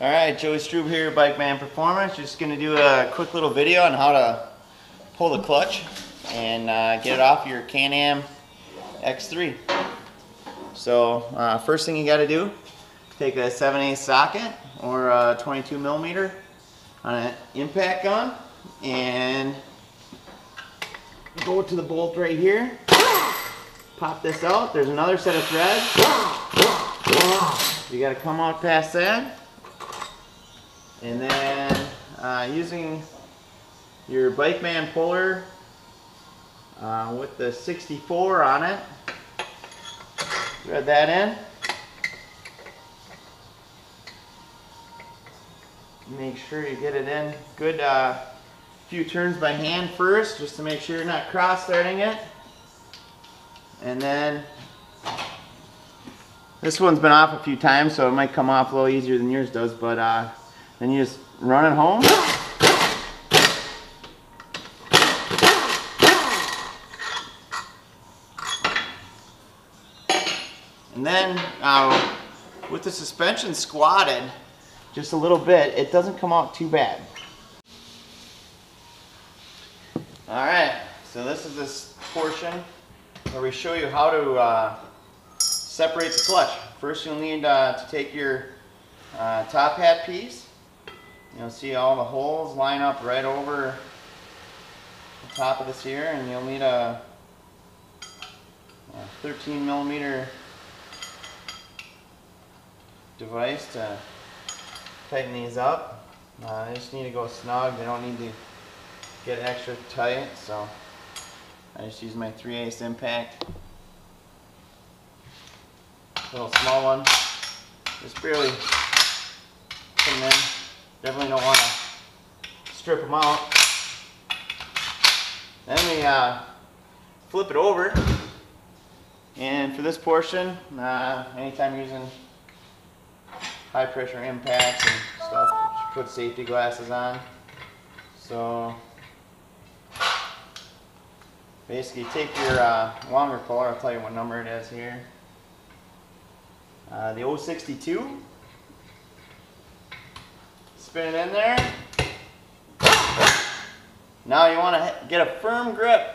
All right, Joey Strube here, Bikeman Performance. Just gonna do a quick little video on how to pull the clutch and uh, get it off your Can-Am X3. So uh, first thing you gotta do, take a 7 8 socket or a 22 millimeter on an impact gun and go to the bolt right here. Pop this out. There's another set of threads. You gotta come out past that. And then uh, using your Bikeman puller uh, with the 64 on it, thread that in. Make sure you get it in good uh, few turns by hand first, just to make sure you're not cross-threading it. And then this one's been off a few times, so it might come off a little easier than yours does, but uh, then you just run it home. And then uh, with the suspension squatted just a little bit, it doesn't come out too bad. Alright, so this is this portion where we show you how to uh, separate the clutch. First you'll need uh, to take your uh, top hat piece. You'll see all the holes line up right over the top of this here and you'll need a, a 13 millimeter device to tighten these up. Uh, they just need to go snug, they don't need to get extra tight so I just use my 3 8 impact. Little small one. Just barely put them in definitely don't want to strip them out then we uh, flip it over and for this portion uh, anytime using high pressure impacts and stuff put safety glasses on so basically take your uh, longer puller, I'll tell you what number it is here. Uh, the 062. Spin it in there. Now you want to get a firm grip.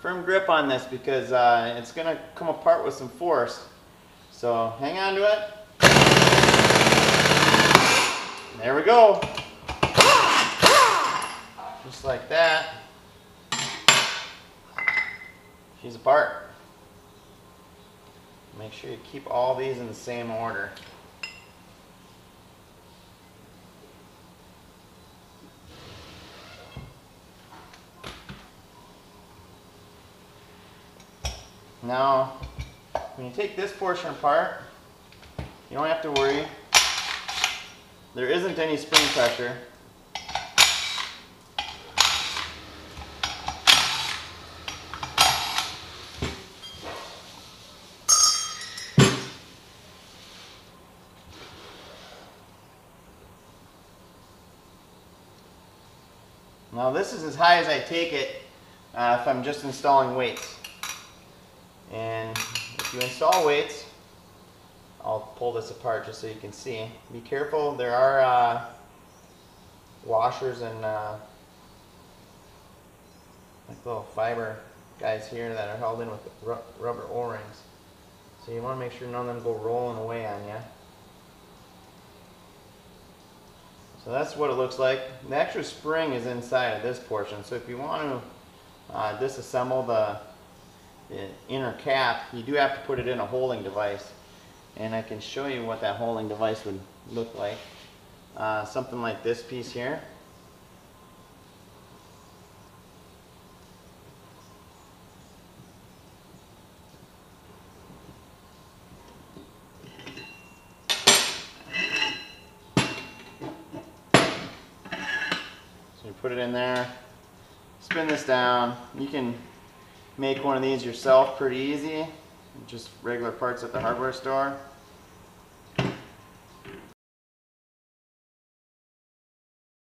Firm grip on this because uh, it's going to come apart with some force. So hang on to it. There we go. Just like that. She's apart. Make sure you keep all these in the same order. Now, when you take this portion apart, you don't have to worry. There isn't any spring pressure. Now this is as high as I take it uh, if I'm just installing weights. And if you install weights, I'll pull this apart just so you can see. Be careful, there are uh, washers and uh, like little fiber guys here that are held in with rubber O-rings. So you want to make sure none of them go rolling away on you. So that's what it looks like. The extra spring is inside of this portion. So if you want to uh, disassemble the, inner cap, you do have to put it in a holding device. And I can show you what that holding device would look like. Uh, something like this piece here. So you put it in there, spin this down. You can make one of these yourself pretty easy. Just regular parts at the hardware store.